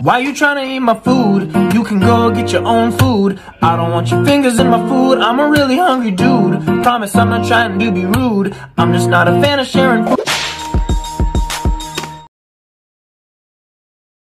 Why you trying to eat my food? You can go get your own food. I don't want your fingers in my food. I'm a really hungry dude. Promise I'm not trying to be rude. I'm just not a fan of sharing food.